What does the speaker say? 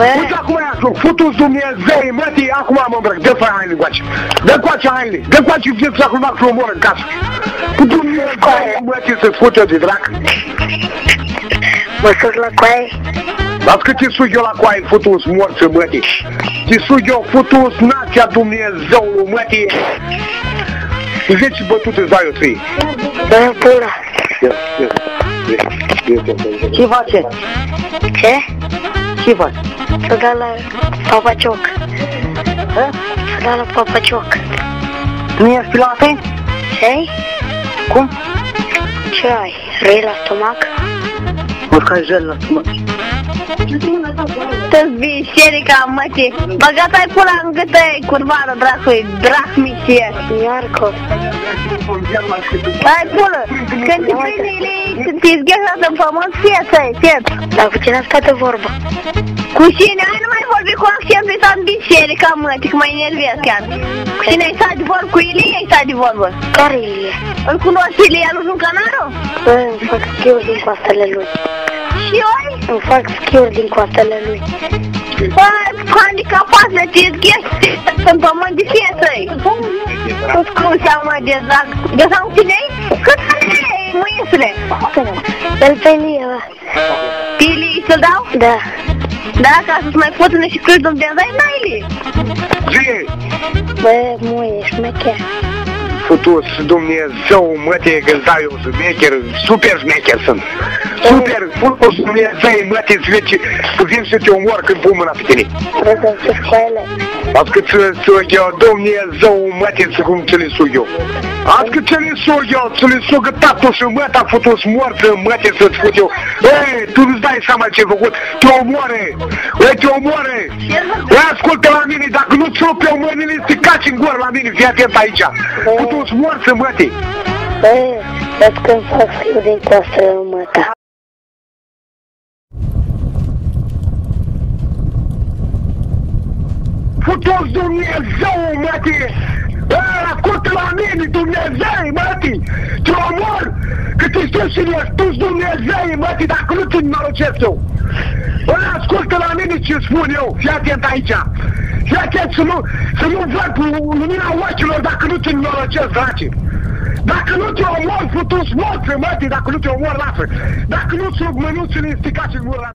Bă. Uite acum ia, futu-ți Dumnezeu, mătii, acum mă îmbrăc, dă-ți hainele încoace. Dă coace hainele, dă coace vieți acum să omor în casă. Cu Dumnezeu, mătii, să-ți fute de drac. Mă suc la coaie. Dar că te sug eu la coaie, futu-ți morță, mătii. Te sug eu, futu-ți nația Dumnezeu, mătii. Zece bătute îți dai eu trei. Bă, pula. Ia, ia, ia, ia, ia, ia. Ce face? Ce? Ce faci? Să da la papacioc. Hă? Să da la papacioc. Tu nu ești pilate? Ce Cum? Ce ai? Răi la stomac? Mă ca jel la stomac. Să-ți biserica, mătii. Băgat-ai pula în gâtă, curvară, dracului, drac mișie. Iarco. Hai pulă, când te prinde ele, când te zgheșat în pământ, fiet, să-i, fiet. Dar cu cine a stat de vorbă? Cu cine? Hai nu mai vorbi cu accentul ăsta în biserica, mătii, că mă enervez chiar. Cu cine ai stat de vorbă? Cu Ilie ai stat de vorbă. Care Ilie? Îl cunoști Ilie, nu un canarul? Bă, îmi fac schiuri din coastele lui. Și eu? Îmi fac schiuri din coastele lui. Bă, handicapat să te zghești în pământ de fie să-i. Tot cum seama de zac. De sau cine Cât ai, mâiesule? Îl pe Ilie, bă. Pili să dau? Da. Da, ca să-ți mai poți și câți Dumnezeu, n-ai Zi, Bă, muie, șmecher. futus Dumnezeu, măte, că îți dau eu șmecher, super șmecher sunt. Super, futus Dumnezeu, măte, îți vezi, puțin să te omor când pun mâna pe tine. Vreau să sus cu ele. Azi că ți-le sug eu, Dumnezeu, măte, să cum ți le sug eu. Azi că ți le sug eu, ți le sugă tatăl și măta, futus morță, măte, să-ți fut eu. Ei, tu nu-ți dai seama ce ai făcut, te omoare, ei, te omoare. Ei, ascultă la mine, dacă nu ți pe mâinile, te caci în gură la mine, fii atent aici. Futus morță, măte. Bă, vezi când fac schiuri din coastele lui măta. Futus Dumnezeu, măti! Ascultă la mine, Dumnezeu, măti! Te omor! Că te știu cine ești, tu Dumnezeu, măti, dacă nu te norocesc eu! Bă, ascultă la mine ce spun eu, fii atent aici! Fii atent să nu, să nu văd cu lumina ochilor dacă nu te norocesc, draci! Dacă nu te omor, futus morță, măti, dacă nu te omor, lasă! Dacă nu-ți rog mânuțele sticați în gură,